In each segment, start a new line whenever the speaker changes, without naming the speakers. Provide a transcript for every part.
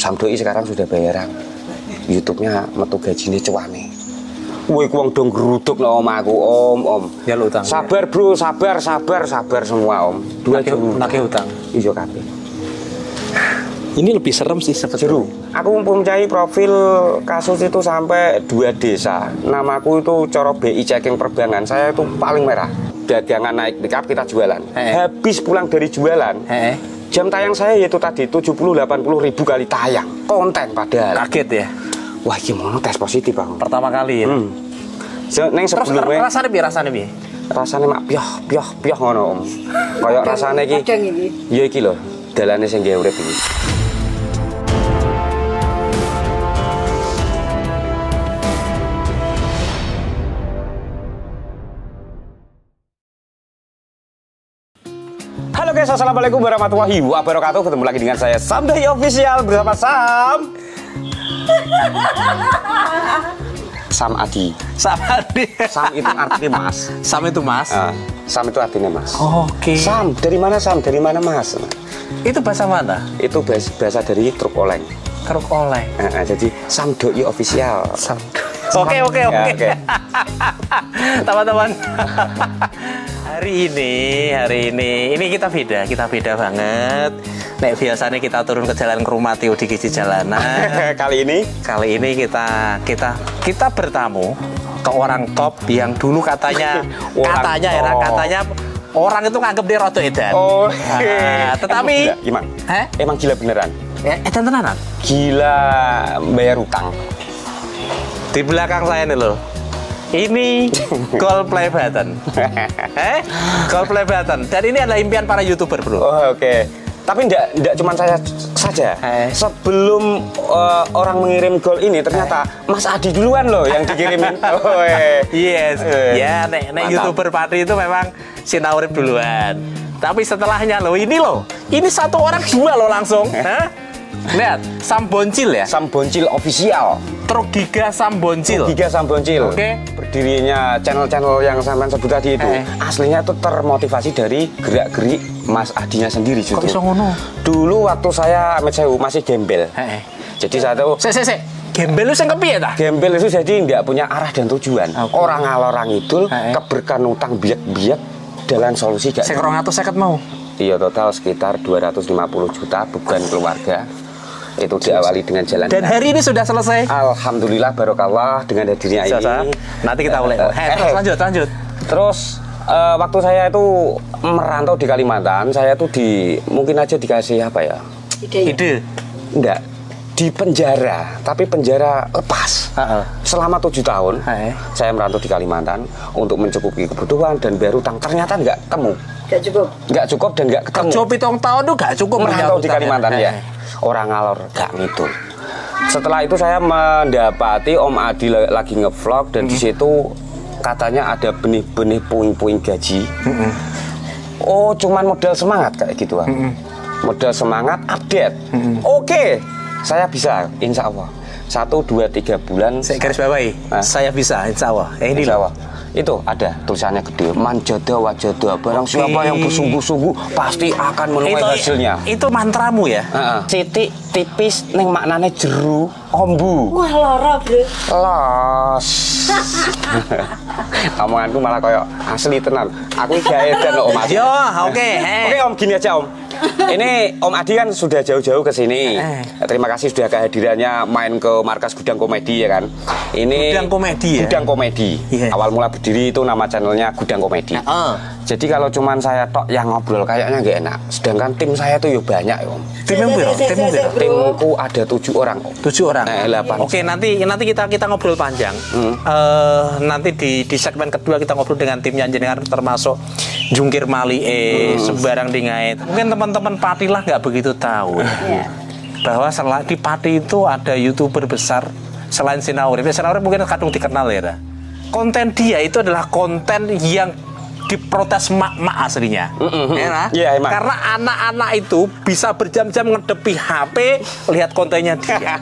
Samdoi sekarang sudah bayaran. YouTube-nya metu gajinya cuane. Woi, kuang dong geruduk no om aku, om, om.
Ya lu utang.
Sabar bro, sabar, sabar, sabar semua om. Dua juru.
nake hutang.
Ijo kabeh.
Ini lebih serem sih sebetulnya.
Jeru. Aku mempunyai profil kasus itu sampai dua desa. Namaku itu coro BI checking perbankan. Saya itu paling merah. Dagangan naik pickup kita jualan.
Eh.
Habis pulang dari jualan,
Eh,
jam tayang saya yaitu tadi 70-80 ribu kali tayang. Konten padahal.
kaget ya.
Wah gimana tes positif bang?
Pertama kali ya.
Hmm. Se- Neng
Terus
sebelumnya
rasanya piye rasanya piye?
rasanya mak pioh pioh pioh ngono om. Kayak rasanya iki. Ya iki lho, dalane sing gawe urip iki. Guys, assalamualaikum warahmatullahi wabarakatuh. Ketemu lagi dengan saya Sam Dai Official bersama Sam. Sam Adi.
Sama nih.
Sam itu artinya mas.
Sam itu mas.
Ah, Sam itu artinya mas.
Oke.
Sam, dari mana Sam? Dari mana mas?
Itu bahasa mana?
Itu bahasa, bahasa dari truk oleng.
Keruk oleh.
Ah, ah, jadi Sam Doi official.
Sam. Oke oke. oke. Teman-teman. Hari ini, hari ini, ini kita beda, kita beda banget. Nek biasanya kita turun ke jalan ke rumah Tio di gizi jalanan.
Kali ini
Kali ini kita kita kita bertamu ke orang top yang dulu katanya
Orang
katanya ya
top.
katanya orang itu nganggep dia roto edan.
Oh,
Ah, tetapi
Emang?
Heh?
Emang gila beneran?
Ya, edan tenanan.
Gila bayar utang.
Di belakang saya nih loh. Ini gold play button. eh? Gold play button. Dan ini adalah impian para YouTuber, Bro.
Oh, oke. Tapi enggak, enggak cuma saya saja.
Eh.
Sebelum eh, orang mengirim gol ini ternyata Mas Adi duluan loh yang dikirimin. Oh, eh.
Yes.
Eh,
Ya, nek, nek
mantap.
YouTuber Pati itu memang Sinaurip duluan. Tapi setelahnya loh, ini loh. Ini satu orang dua loh langsung. Hah? Lihat, Sam Boncil ya.
Sam Boncil official.
Truk Giga Sam Boncil.
Giga Sam Boncil.
Oke.
Berdirinya channel-channel yang sampean sebut tadi itu
Eh.
aslinya itu termotivasi dari gerak-gerik Mas Adinya sendiri
Kok iso ngono?
Dulu waktu saya Amit Sewu masih gembel.
Heeh.
Jadi saya tahu
Sik, sik, sik. Gembel lu sing kepiye ta?
gembel itu jadi nggak punya arah dan tujuan.
Oke.
Orang ngalor ngidul,
Eh.
keberkan utang biak-biak dalam solusi gak
Sing 250 mau.
Iya total sekitar 250 juta beban keluarga. Itu diawali dengan jalan.
Dan hari ini sudah selesai.
Alhamdulillah barokallah dengan hadirnya
Sasa.
ini.
Nanti kita mulai.
Eh,
Eh, terus lanjut, lanjut.
Terus eh, waktu saya itu merantau di Kalimantan, saya tuh di mungkin aja dikasih apa ya?
Ide. ya?
Ide.
Enggak, di penjara, tapi penjara lepas.
Heeh.
Selama tujuh tahun,
Hai.
saya merantau di Kalimantan untuk mencukupi kebutuhan dan bayar utang. Ternyata nggak ketemu,
Gak cukup.
nggak cukup dan nggak ketemu.
Kerja pitung tahun tuh gak cukup
merantau di Kalimantan ya. Orang ngalor gak ngidul. Setelah itu saya mendapati Om Adi la- lagi ngevlog dan di situ katanya ada benih-benih puing-puing gaji. Oh, cuman modal semangat kayak gitu. ah. Modal semangat update. Oke, saya bisa, insya Allah. Satu, dua, tiga bulan.
Saya garis bawahi. Saya bisa, insya Allah. Eh, ini
Insya. Allah. Itu ada tulisannya gede. Manjada wajada. Barang siapa yang bersungguh-sungguh pasti akan menuai hasilnya.
Itu mantramu ya?
Heeh. Titik tipis ning maknane jeru ombu.
Wah lara bro.
Los. Omonganku malah koyo asli tenan. Aku iki gawe dan Om Adi.
Yo, oke.
Oke Om gini aja Om. Ini Om Adi kan sudah jauh-jauh ke sini.
Eh.
Terima kasih sudah kehadirannya main ke markas Gudang Komedi ya kan. Ini
Gudang Komedi ya?
Gudang Komedi.
Iya.
Awal mula berdiri itu nama channelnya Gudang Komedi.
Heeh.
Jadi kalau cuman saya tok yang ngobrol kayaknya nggak enak. Sedangkan tim saya tuh ya banyak ya Om.
Tim yang Tim yang
sik,
berapa?
Bro.
Timku ada tujuh orang Om.
Tujuh orang.
Eh, delapan.
Oke, nanti nanti kita kita ngobrol panjang.
Hmm.
Eh, nanti di di segmen kedua kita ngobrol dengan timnya jenengan termasuk Jungkir Mali eh
Hmm.
sembarang dingait. Mungkin teman-teman Patilah nggak begitu tahu
Iya.
bahwa selain di Pati itu ada youtuber besar selain Sinaurip. Ya, Sinaurip mungkin kadung dikenal ya. Konten dia itu adalah konten yang diprotes mak-mak aslinya. Ya, Ra?
Iya, emang.
Karena anak-anak itu bisa berjam-jam ngedepi HP lihat kontennya dia.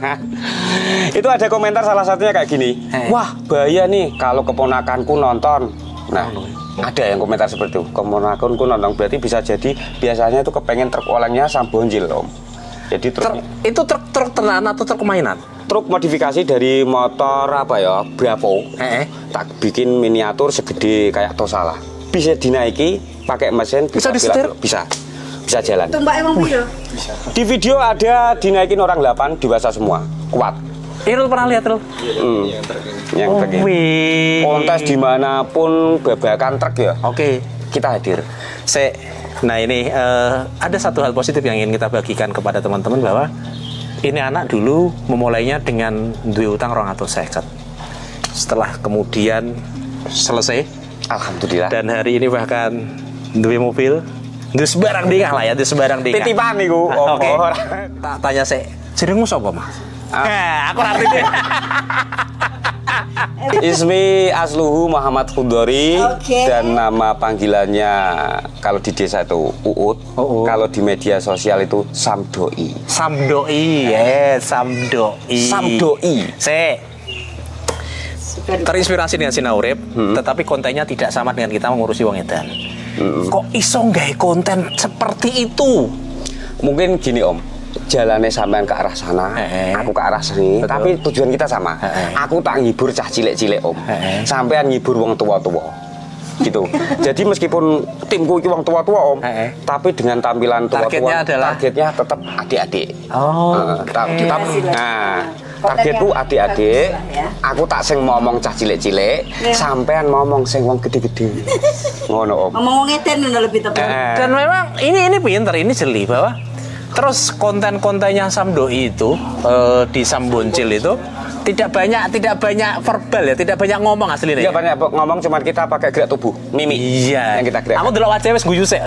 itu ada komentar salah satunya kayak gini
Eh.
wah bahaya nih kalau keponakanku nonton nah ada yang komentar seperti itu. Keponakanku nonton berarti bisa jadi biasanya itu kepengen truk olengnya sam bonjil om. Jadi
Truk, itu truk truk tenan atau truk mainan?
truk modifikasi dari motor apa ya Bravo.
Eh, eh.
tak bikin miniatur segede kayak Tosala bisa dinaiki pakai mesin
Bisa
pilot-
disetir?
bisa. Bisa jalan.
Tumbak emang piro?
di video ada dinaikin orang 8 dewasa semua. Kuat
Ini lu pernah lihat lu?
Hmm. yang
Oh,
truk ini.
wih.
kontes di mana pun babakan truk ya
Oke.
kita hadir
Se nah ini eh, ada satu hal positif yang ingin kita bagikan kepada teman-teman bahwa ini anak dulu memulainya dengan duit utang rong atau seket. Setelah kemudian selesai
alhamdulillah
dan hari ini bahkan duit mobil, duit sebarang dingah lah ya, duit sebarang dingah.
titipan niku
Ah, Oke.
opor.
Tak tanya se, jenengmu sapa mas? Eh, aku ngerti deh.
Ismi Asluhu Muhammad Khudori
Oke.
dan nama panggilannya kalau di desa itu Uut,
Uut.
kalau di media sosial itu Samdoi.
Samdoi, ya, Samdoi.
Samdoi.
Se, terinspirasi dengan Sinaurip, tetapi kontennya tidak sama dengan kita mengurusi wong edan. Kok iso nggak konten seperti itu?
Mungkin gini Om, jalannya sampean ke arah sana,
Eh, eh.
aku ke arah sini,
Betul.
tapi tujuan kita sama.
Eh, eh.
Aku tak ngibur cah cilik-cilik Om,
Eh, eh.
sampean ngibur wong tua-tua. gitu. Jadi meskipun timku iki wong tua-tua Om,
Eh, eh.
tapi dengan tampilan tua-tua
Targetnya adalah?
targetnya tetap adik-adik.
Oh,
Nah, ta- ta-
Hasil.
nah, targetku adik-adik.
ya.
Aku tak sing ngomong cah cilik-cilik,
Iya.
sampean ngomong sing wong gede-gede. Ngono Om.
Ngomong ngeten lebih tepat.
Dan memang ini ini pinter, ini jeli bahwa terus konten-kontennya Samdoi itu eh, di Samboncil itu tidak banyak tidak banyak verbal ya, tidak banyak ngomong aslinya.
Iya banyak ngomong cuman kita pakai gerak tubuh, mimik.
Iya.
Yang kita gerak.
Aku delok wajah wis guyu sik.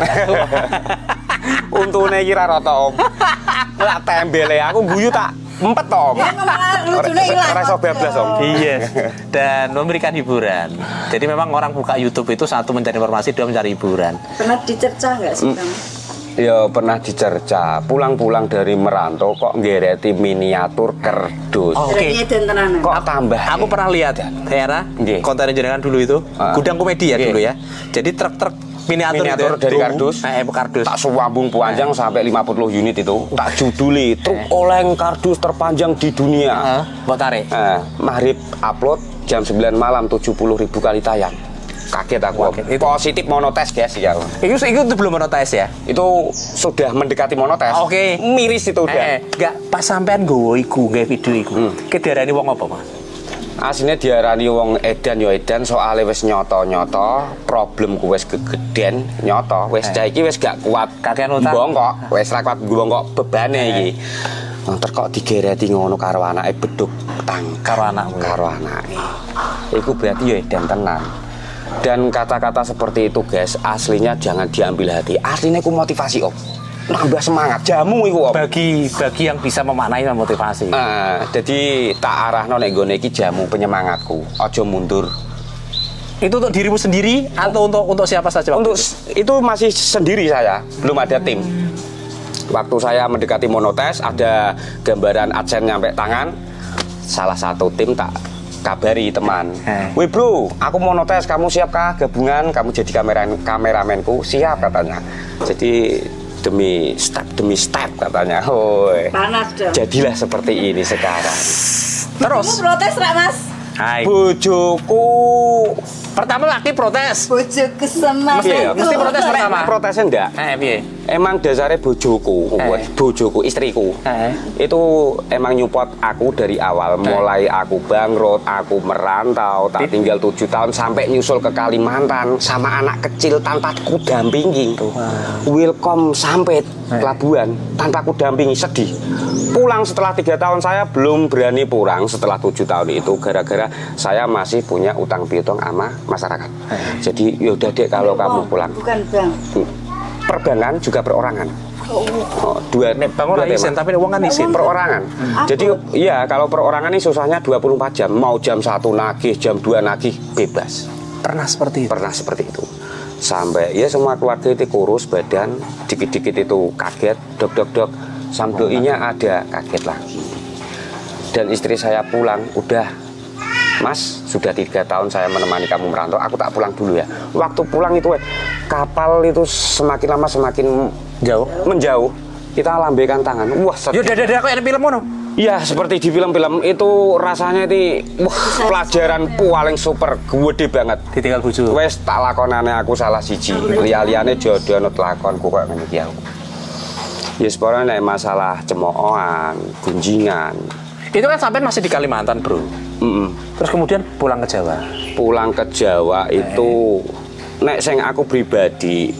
Untune kira rata Om. Lah tembele aku guyu tak empet to, Om.
Ya ngomong lucunya hilang.
Ora iso bablas Om.
Iya. Dan memberikan hiburan. Jadi memang orang buka YouTube itu satu mencari informasi, dua mencari hiburan.
Pernah dicerca nggak sih kamu?
Ya pernah dicerca, pulang-pulang dari merantau kok ngereti miniatur kerdus.
Oh. Oke.
Tenanan.
Kok tambah?
Aku pernah lihat Hera,
Nggih.
konten jenengan dulu itu,
Ah.
gudang komedi ya
Nggih.
dulu ya. Jadi truk-truk miniatur,
miniatur
itu ya,
dari
tuh.
kardus.
Eh, kardus.
tak sewambung panjang sampai 50 unit itu tak juduli truk oleng kardus terpanjang di dunia
Heeh, buat tarik.
nah, maghrib upload jam 9 malam 70 ribu kali tayang kaget aku
Kaget.
itu positif monotes guys ya
Itu, itu, itu belum monotis ya?
itu sudah mendekati monotes
Oke.
miris itu udah
Eh, enggak pas sampean nggowo iku, nggawe video iku.
Hmm.
Kedarani wong apa, Mas?
aslinya diarani wong edan yo edan soalnya wis nyoto-nyoto problemku wis gegeden nyoto wis cah iki wis gak kuat
Kakean utang.
bongkok wis ra kuat bongkok bebane iki Wong ter kok digereti ngono karo anake beduk tangkar
Karo anakmu.
karo anake iku berarti yo edan tenan dan kata-kata seperti itu guys aslinya jangan diambil hati aslinya ku motivasi om nambah semangat jamu iku om
Bagi bagi yang bisa memaknai dan motivasi.
Nah, jadi tak arahno nek gone iki jamu penyemangatku. Ojo mundur.
Itu untuk dirimu sendiri atau untuk untuk siapa saja?
Untuk
itu?
itu masih sendiri saya, belum ada tim. Waktu saya mendekati monotes ada gambaran adsen nyampe tangan. Salah satu tim tak kabari teman.
Eh.
Wih bro, aku monotes, kamu siap kah gabungan? Kamu jadi kamera kameramenku? Siap katanya. Jadi demi step demi step katanya.
Panas dong.
Jadilah seperti ini sekarang.
Terus,
Kamu protes rak mas?
Hai.
Bojoku
Pertama laki protes.
Bojo kesemak.
Mesti ya,
mesti protes pertama.
protesnya enggak
Eh, piye?
emang dasarnya bojoku
Eh.
bojoku istriku
Eh.
itu emang nyupport aku dari awal mulai aku bangkrut aku merantau tak tinggal tujuh tahun sampai nyusul ke Kalimantan sama anak kecil tanpa ku dampingi welcome sampai pelabuhan tanpa ku dampingi sedih pulang setelah tiga tahun saya belum berani pulang setelah tujuh tahun itu gara-gara saya masih punya utang piutang sama masyarakat jadi yaudah dek kalau kamu pulang
Bukan bang.
perbankan juga perorangan. Oh, dua
Nek bang ora
dua tema.
isin, tapi wong kan isin.
perorangan. Jadi iya kalau perorangan ini susahnya 24 jam. Mau jam 1 nagih, jam 2 nagih bebas.
Pernah seperti itu.
Pernah seperti itu. Sampai ya semua keluarga itu kurus badan, dikit-dikit itu kaget, dok dok dok, samdoinya ada kaget lagi. Dan istri saya pulang, udah Mas, sudah tiga tahun saya menemani kamu merantau, aku tak pulang dulu ya. Waktu pulang itu, eh, kapal itu semakin lama semakin
Jauh.
menjauh kita lambekan tangan. Wah,
Yo
sedih.
dadah kok ada film ngono.
Iya, seperti di film-film itu rasanya ini wah, pelajaran paling super gede banget.
Ditinggal bojo.
Wes tak lakonane aku salah siji. Liya-liyane jodoh nut lakonku kok ngene iki aku. Ya sepora nek masalah cemoohan, gunjingan.
Itu kan sampai masih di Kalimantan, Bro.
Mm-mm.
Terus kemudian pulang ke Jawa.
Pulang ke Jawa itu nek sing aku pribadi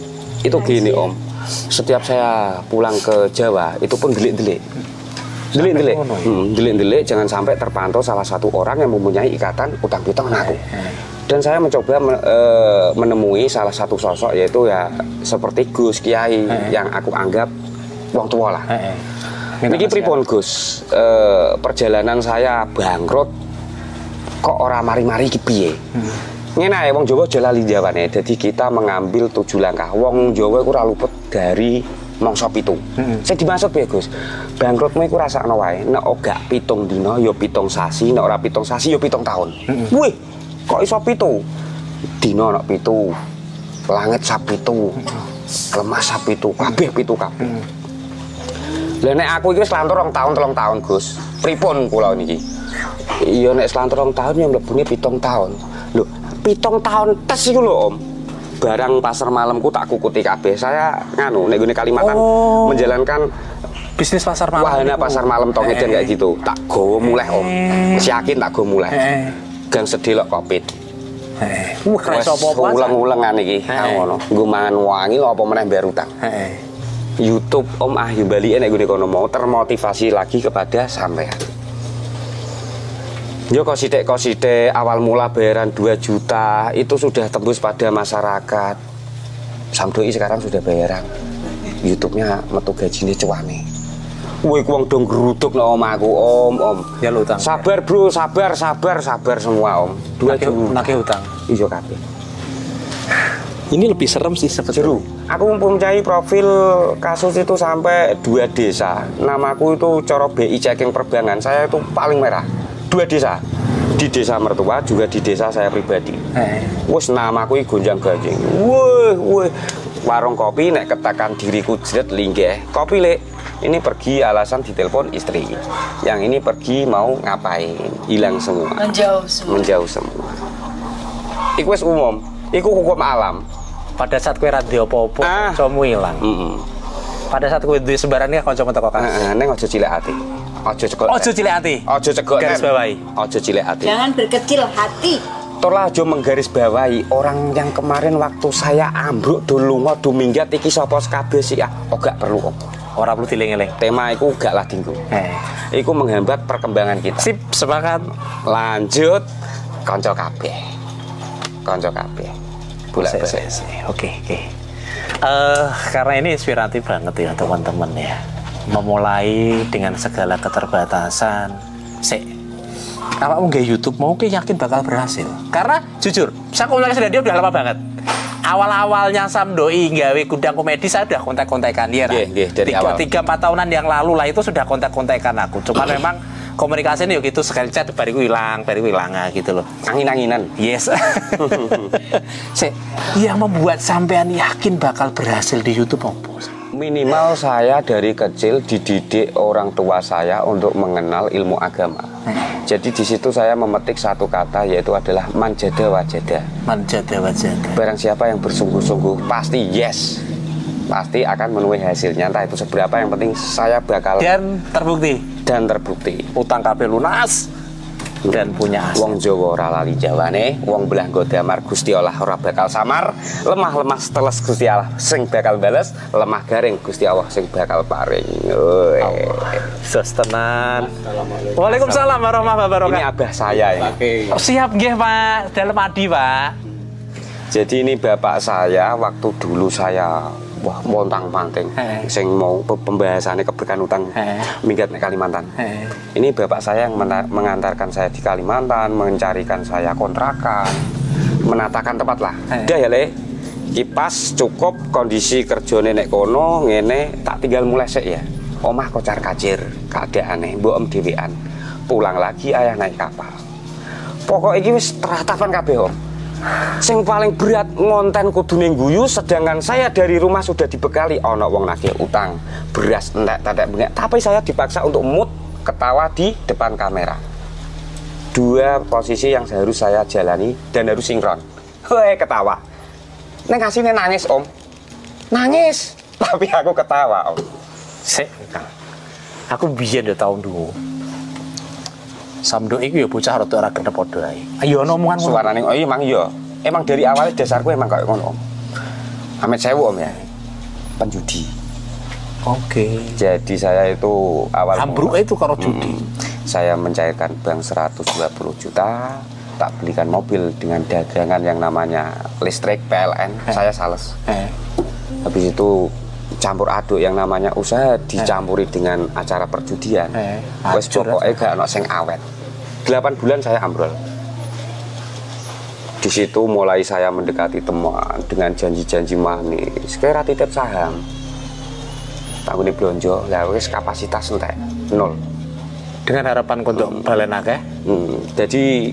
itu gini Om. Setiap saya pulang ke Jawa itu pun delik-delik. Delik-delik. Hmm, delik-delik jangan sampai terpantau salah satu orang yang mempunyai ikatan utang piutang aku. Dan saya mencoba me- eh, menemui salah satu sosok yaitu ya seperti Gus Kiai yang aku anggap wong tua lah.
Heeh.
Niki pripun Gus? Eh, perjalanan saya bangkrut kok ora mari-mari iki piye? Ngene ae wong Jawa aja lali jawane. Jadi kita mengambil tujuh langkah. Wong Jawa iku ora luput dari mangsa pitu. Sing dimaksud piye Gus? Bangkrutmu iku rasakno wae. Nek ora pitung dina ya pitung sasi, nek ora pitung sasi ya pitung tahun. Wih, kok iso pitu? Dina nek pitu. Langit sapitu. Lemah sapitu, kabeh pitu kabeh. Lah nek aku iki wis lantur rong tahun, telung tahun, Gus. Pripun kula niki? Iya nek selantur rong tahun ya mlebune pitung tahun. Lho, pitung tahun tes iku lho, Om. Barang pasar malamku tak kukuti kabeh. Saya nganu nek gone Kalimantan
Oh.
menjalankan
Bisnis pasar malam.
wahana
itu.
pasar malam Tongedan kayak gitu. Tak gowo mulai, Om. Wis yakin tak gowo mulai.
Heeh.
Gang sedelok kopit.
Heeh. Wah, keren
ulang-ulangan iki. Ngono. Nggo mangan wangi lho apa meneh bayar utang.
Heeh.
YouTube Om Ahyu Bali nek gune kono mau termotivasi lagi kepada sampean. Yo kok sithik awal mula bayaran 2 juta itu sudah tembus pada masyarakat. Samdoi sekarang sudah bayaran. YouTube-nya metu gajine cuane. Woi wong dong geruduk nang om aku, Om, Om.
Ya lu utang.
Sabar, Bro, sabar, sabar, sabar semua, Om. 2
Nake,
juta.
nake utang.
Iya kabeh.
Ini lebih serem sih sebetulnya.
Jeru. Aku mempunyai profil kasus itu sampai dua desa. Namaku itu coro BI checking perbankan. Saya itu paling merah. Dua desa. Di desa mertua juga di desa saya pribadi.
Heeh.
Wes namaku iki gonjang ganjing. Wah, wah. Warung kopi nek ketakan diriku jedet linggih. Kopi lek. Ini pergi alasan ditelepon istri. Yang ini pergi mau ngapain? Hilang semua.
Menjauh semua.
Menjauh semua. Iku umum. Iku hukum alam.
Pada saat kue radio apa-apa,
Ah.
kancamu ilang.
Mm
Pada saat kue duwe sebarannya kancamu teko kan.
Heeh, neng ojo cilik ati. Ojo cekok.
Ojo cilik ati.
Ojo cekok.
Garis bawahi.
Ojo cilik ati.
Jangan berkecil hati.
Tolah ojo menggaris bawahi orang yang kemarin waktu saya ambruk dulu mau minggat iki sapa kabeh sih ah. Oh gak perlu om.
Ora perlu dieling-eling.
Tema iku gak lah dinggo.
Heeh.
Iku menghambat perkembangan kita.
Sip, sepakat.
Lanjut konco kabeh. Konco kabeh. Bolak balik.
Oke, oke. Eh, karena ini inspiratif banget ya teman-teman ya. Memulai dengan segala keterbatasan. Sik. Awakmu nggak YouTube mau ke yakin bakal berhasil. Karena jujur, saya komunikasi dengan dia udah lama banget. Awal-awalnya Sam Doi gawe gudang komedi saya udah kontak-kontakan dia.
Nggih, nggih, dari
tiga,
awal.
tiga empat tahunan yang lalu lah itu sudah kontak-kontakan aku. Cuman memang komunikasi yuk gitu sekali chat bariku hilang, bariku hilang ah, gitu loh.
Angin-anginan.
Yes. Sik, yang membuat sampean yakin bakal berhasil di YouTube apa?
Minimal saya dari kecil dididik orang tua saya untuk mengenal ilmu agama. Jadi di situ saya memetik satu kata yaitu adalah manjada wajada.
Manjada wajada.
Barang siapa yang bersungguh-sungguh pasti yes. Pasti akan menuai hasilnya. Entah itu seberapa yang penting saya bakal
Dan terbukti
dan terbukti.
utang kabeh lunas dan punya aset.
Wong Jawa ora lali jawane, wong belah nggo damar Gusti Allah ora bakal samar, lemah-lemah teles Gusti Allah sing bakal bales, lemah garing Gusti Allah sing bakal paring. Oi.
Sos tenan. Waalaikumsalam warahmatullahi
Ini
wabarakatuh.
abah saya ini.
Oh, siap nggih, Pak. Dalam adi, Pak.
Jadi ini bapak saya waktu dulu saya wah montang panting sing mau pe- pembahasannya keberkan utang minggat nek Kalimantan.
Heeh.
Ini bapak saya yang mengantarkan saya di Kalimantan, mencarikan saya kontrakan, menatakan tempat lah. Udah ya le, kipas cukup kondisi kerja nek kono ngene tak tinggal mulai sik ya. Omah kocar kacir keadaane, mbok em dhewean. Pulang lagi ayah naik kapal. Pokok iki wis teratapan kabeh om. Sing paling berat ngonten kudune guyu sedangkan saya dari rumah sudah dibekali ono wong nagih utang, beras entek tetek bengek, tapi saya dipaksa untuk mood ketawa di depan kamera. Dua posisi yang harus saya jalani dan harus sinkron. Hei ketawa. Neng kasihnya nangis om. Nangis. Tapi aku ketawa om.
Kang. Aku biyen ya tahun dulu. Samdo iku ya bocah rada ora genep padha ae. Ayo ono omongan ngono.
Suarane oh iya emang iya. Emang dari awal dasarku emang kayak ngono om. Amit sewu om ya. Penjudi.
Oke.
Jadi saya itu awal
Ambruk itu karo judi.
Mm. Saya mencairkan bank 120 juta, tak belikan mobil dengan dagangan yang namanya listrik PLN. Saya sales.
Eh.
Habis itu campur aduk yang namanya usaha dicampuri dengan acara perjudian.
Eh,
Wes pokoknya gak ono sing awet. 8 bulan saya ambrol. Di situ mulai saya mendekati teman dengan janji-janji manis. Kayak titip saham. Tanggune blonjo, lah wis kapasitas entek nol.
Dengan harapan untuk balen akeh.
Hmm, jadi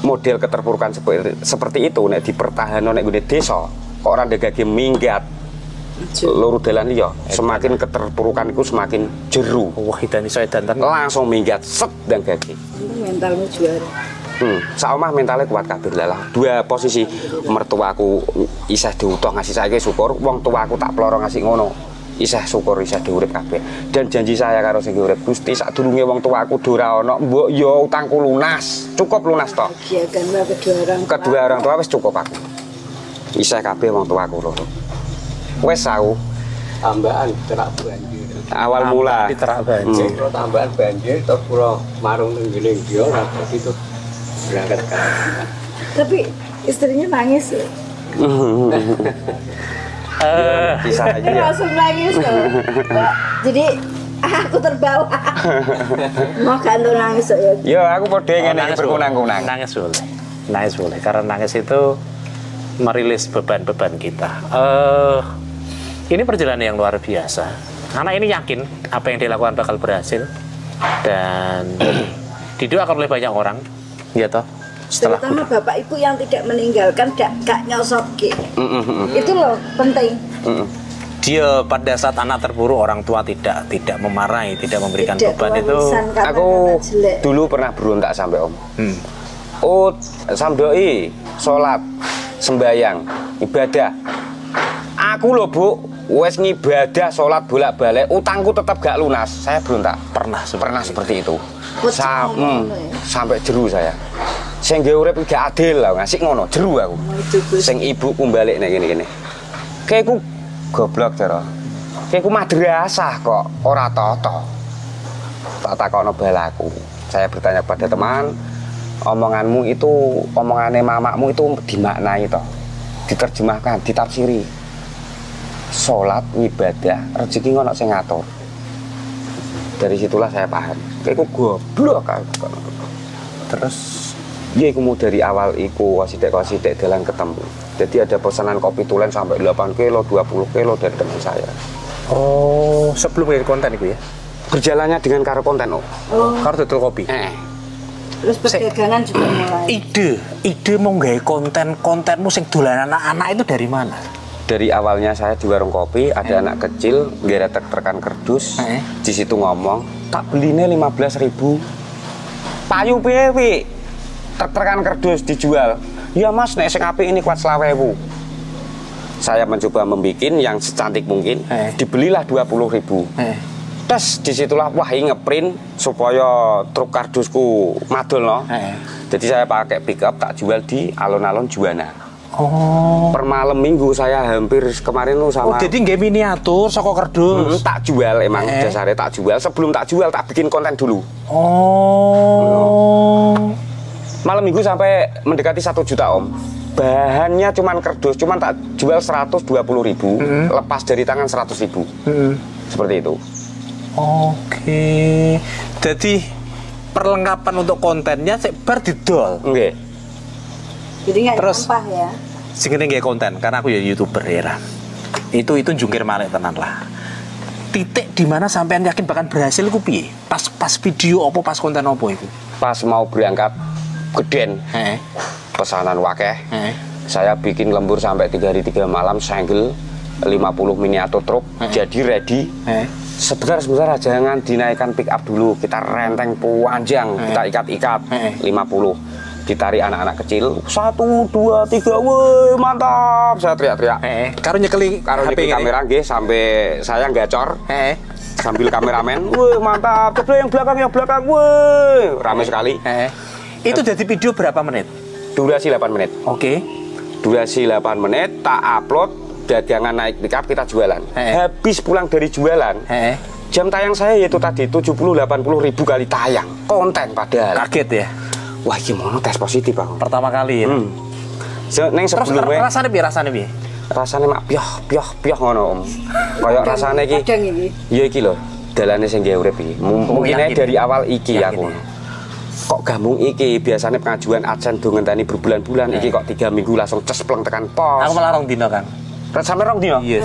model keterpurukan seperti, seperti itu nek dipertahankan nek gede desa kok orang dagage minggat loro dalan liya semakin keterpurukan itu semakin jeru
Wah, dan edan
langsung minggat set dan gage
mentalmu juara.
Hmm, saomah mentalnya kuat kabir lah. Dua posisi mertuaku isih diutuh ngasih saya syukur, wong tuaku tak peloro ngasih ngono. Isih syukur isih diurip kabeh. Dan janji saya karo sing urip Gusti sadurunge wong tuaku do ora ana, mbok yo utangku lunas. Cukup lunas toh.
Kedua orang tua.
Kedua orang tua wis cukup aku. Isih kabeh wong tuaku loro. Wes aku
tambahan terak banjir
awal mula.
Diterak banjir.
Kalau tambahan banjir terus pulau marung nenggiling dia terus itu berangkat ke
Tapi istrinya nangis.
Eh,
Bisa aja ya.
Langsung nangis loh. Jadi aku terbawa. Mau gantung nangis loh ya.
Yo aku padha ngene iki
nangis
berkunang-kunang.
boleh. Nangis boleh. Nangis boleh. Karena nangis itu merilis beban-beban kita. Eh, ini perjalanan yang luar biasa. Anak ini yakin apa yang dilakukan bakal berhasil dan didoakan oleh banyak orang, ya toh. Setelah
Terutama bapak ibu yang tidak meninggalkan gak, gak nyosot gitu.
Mm, mm, mm,
Itu loh penting.
mm, mm.
dia pada saat anak terpuruk orang tua tidak tidak memarahi, tidak memberikan
Tidak
beban itu.
karena
Aku dulu pernah berontak sampai om.
Hmm.
Oh, samdoi, sholat, sembayang, ibadah. Aku loh bu, wes ngibadah, sholat bolak balik, utangku tetap gak lunas. Saya berontak.
Pernah seperti
Pernah seperti itu. Sa- hmm,
ya.
sampai jeru saya. Sing urip gak adil lah, ngasih ngono, jeru aku.
Gus.
Sing ibuku balik nek gini-gini. Kayak ku goblok cara. Kayak ku madrasah kok, ora toto. Tak takono balaku. Saya bertanya pada teman, omonganmu itu, omongannya mamamu itu dimaknai toh. Diterjemahkan, ditafsiri. Sholat, ibadah, rezeki ngono sing ngatur. Dari situlah saya paham. Kayak ku goblok aku. Terus Iya, iku mau dari awal iku wasitek wasitek dalan ketemu. Jadi ada pesanan kopi tulen sampai 8 kilo, 20 kilo dari teman saya.
Oh, sebelum dari konten itu ya.
Berjalannya dengan karo konten, oh.
Oh,
Karo tutul kopi.
Eh,
terus perdagangan juga mulai.
Ide, ide mau gawe konten kontenmu sing dolan anak-anak itu dari mana?
Dari awalnya saya di warung kopi, ada anak kecil, geret terkan kerdus,
Eh.
di situ ngomong, tak belinya 15 ribu. Payu piye, Wi? Terkan kerdus dijual. Ya mas, nek sing ini kuat selawewu. Saya mencoba membuat yang secantik mungkin,
Eh.
dibelilah 20 ribu.
Eh.
Tes di situlah wah ini ngeprint supaya truk kardusku madul no.
Eh.
Jadi saya pakai pickup tak jual di alun-alun Juwana.
Oh.
Per malam minggu saya hampir kemarin tuh
Oh,
sama
jadi nggak miniatur saka
Mm,
kardus.
tak jual emang
Eh.
dasarnya tak jual. Sebelum tak jual tak bikin konten dulu.
Oh.
Malam minggu sampai mendekati satu juta om. Bahannya cuman kerdus, cuman tak jual 120 ribu, lepas dari tangan 100 ribu.
Mm-mm.
Seperti itu.
Oke. Jadi perlengkapan untuk kontennya sik bar didol.
Oke.
Jadi nggak
Terus?
nyampah ya.
Sing ini nggak konten karena aku ya youtuber ya. Itu itu jungkir balik tenan lah. Titik di mana sampean yakin bahkan berhasil ku piye? Pas pas video apa pas konten apa itu?
Pas mau berangkat ke Den,
Heeh.
pesanan wakeh.
Eh.
Saya bikin lembur sampai tiga hari tiga malam, single 50 miniatur truk, jadi ready.
Eh.
Sebentar sebentar jangan dinaikkan pick up dulu. Kita renteng panjang, kita ikat-ikat
Eh.
50. Ditarik anak-anak kecil, satu, dua, tiga, woi mantap! Saya teriak-teriak.
Eh, karo nyekeli
Karo
ngene.
kamera nggih sampai saya gacor
Eh.
sambil kameramen, woi mantap! Coba yang belakang, yang belakang, woi rame sekali.
Eh. Itu jadi video berapa menit?
Durasi 8 menit.
Oke.
Durasi 8 menit, tak upload, dagangan naik pickup kita jualan.
Eh.
Habis pulang dari jualan,
Eh.
jam tayang saya yaitu tadi 70-80 ribu kali tayang. Konten padahal.
Kaget ya.
Wah gimana tes positif aku.
Pertama kali ya.
Hmm. Se neng
Terus
sebelumnya
rasanya piye rasanya piye?
rasanya mak piah piah piah ngono om. Kayak rasanya iki. Iya iki lho, dalane sing gawe urip iki.
Oh,
Mungkin aja dari awal iki
Yakin
aku.
ya?
Kok gabung iki biasanya pengajuan adsen do ngenteni berbulan-bulan iki kok tiga minggu langsung cespleng tekan pos.
Aku malah rong dino, Kang.
Ret sampe rong dino.
Yes.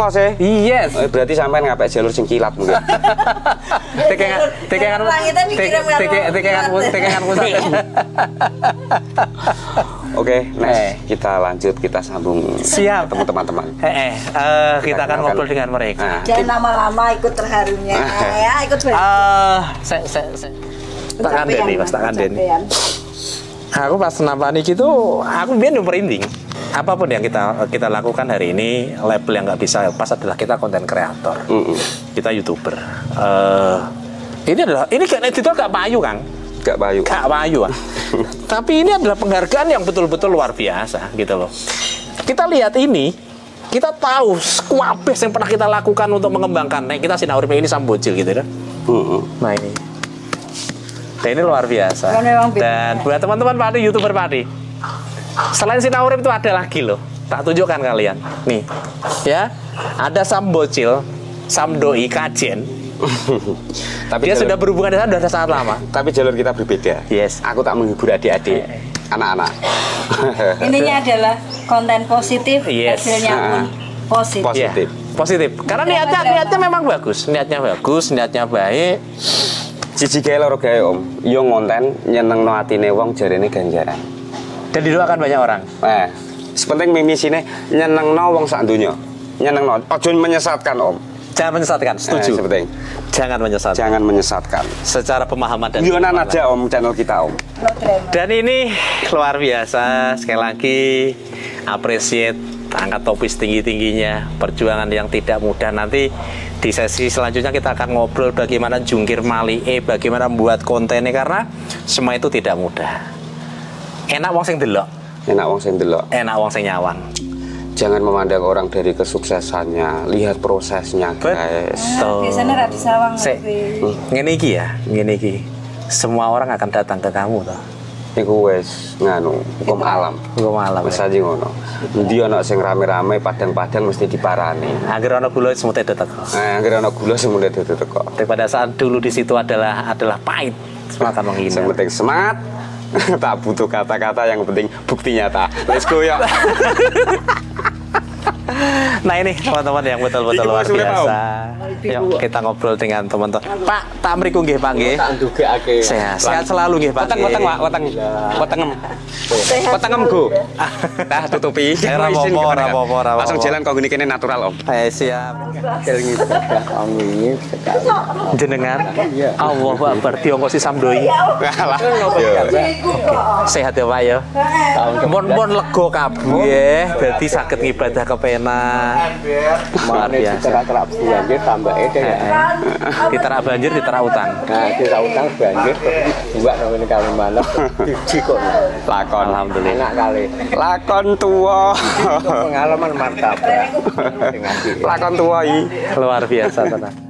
Pos e.
Yes.
Eh, Berarti sampean ngapek jalur sing kilat mungkin.
Tekengan tekengan tekengan tekengan pusat.
Oke, next
Eh.
kita lanjut kita sambung
Siap.
ketemu teman-teman.
Eh, eh, eh, kita akan ngobrol dengan mereka.
Nah,
Jangan lama-lama ikut terharunya ya, ikut
Eh, saya saya saya tak kanden nih, Mas, tak kanden.
Kecapean.
Aku pas nampani gitu, aku biar merinding. Apa pun yang kita kita lakukan hari ini, label yang nggak bisa lepas adalah kita konten kreator,
Mm-mm.
kita youtuber. Eh, ini adalah ini kan editor gak payu kang,
Gak bayu.
gak payu ah. Tapi ini adalah penghargaan yang betul-betul luar biasa gitu loh. Kita lihat ini, kita tahu kuabes yang pernah kita lakukan untuk mengembangkan. Nah, kita sinaurin ini sambocil gitu kan.
Mm-mm.
Nah ini. Dan ini luar biasa. Dan buat teman-teman Padi, youtuber Padi. Selain Sinaurim itu ada lagi loh. Tak tunjukkan kalian. Nih. Ya. Ada Sam Bocil, Sam Doi Kajen.
Tapi
Dia
jalur-
sudah berhubungan dengan saya sudah sangat lama.
tapi jalur kita berbeda.
Yes.
Aku tak menghibur adik-adik,
Eh.
anak-anak.
Ininya adalah konten positif,
Yes.
hasilnya pun positif.
Pos- Positif.
Ya, positif. Karena
Drama,
niatnya niatnya memang bagus, niatnya bagus, niatnya baik.
Cici gawe loro gawe om, yo ngonten nyenengno atine wong jarene ganjaran.
Dan didoakan banyak orang.
Eh, sepenting mimisine nyenengno wong sak donya. Nyenengno, ojo menyesatkan om.
Jangan menyesatkan,
Eh,
setuju.
sepenting
Jangan menyesatkan.
jangan menyesatkan.
Secara pemahaman dan
Yonan
pemahaman.
aja om channel kita om.
No.
Dan ini luar biasa sekali lagi appreciate angkat topis tinggi-tingginya perjuangan yang tidak mudah nanti di sesi selanjutnya kita akan ngobrol bagaimana jungkir mali eh bagaimana membuat kontennya karena semua itu tidak mudah enak wong sing delok
Enak wong sing delok.
enak wong sing nyawang
Jangan memandang orang dari kesuksesannya, lihat prosesnya guys.
betul
Biasanya rada sawang
Se-
tapi
ngene iki ya ngene iki semua orang akan datang ke kamu toh
Iku wes nganu hukum alam.
Hukum alam,
Wes
ya.
aja ngono. Ndi ana sing rame-rame padang-padang mesti diparani.
agar ono gula semut itu teko
Nah, akhirnya ana gula dadi teko.
daripada saat dulu di situ adalah adalah pahit semua akan
Yang
menghina
penting semangat. Tak butuh kata-kata yang penting bukti nyata. Let's go ya.
Nah ini teman-teman yang betul-betul luar biasa. Yuk kita ngobrol dengan teman-teman. Pak, tak mriku nggih Pak nggih.
Ndugekake.
Sehat, sehat selalu nggih Pak.
Weteng weteng Pak, weteng. Wetengem. Wetengem go.
ya.
Nah, tutupi.
Ra
Izin
apa-apa,
gimana,
ra
Kak?
apa-apa, ra
Langsung jalan kau gini kene natural Om.
Eh siap.
Om ini.
Jenengan.
Iya.
Allah Akbar diongkosi samdoi.
Kok.
Sehat ya Pak ya. Mon mon lega kabeh dadi saged ngibadah kepenak. Luar biasa.
secara kerap banjir tambah itu ya.
Diterak banjir, diterak utang.
Nah, kita utang banjir terus dua namanya kali mana cuci kok.
Lakon.
Alhamdulillah.
Enak kali.
Lakon tua.
Pengalaman mantap.
Lakon tua i.
Luar biasa tenan.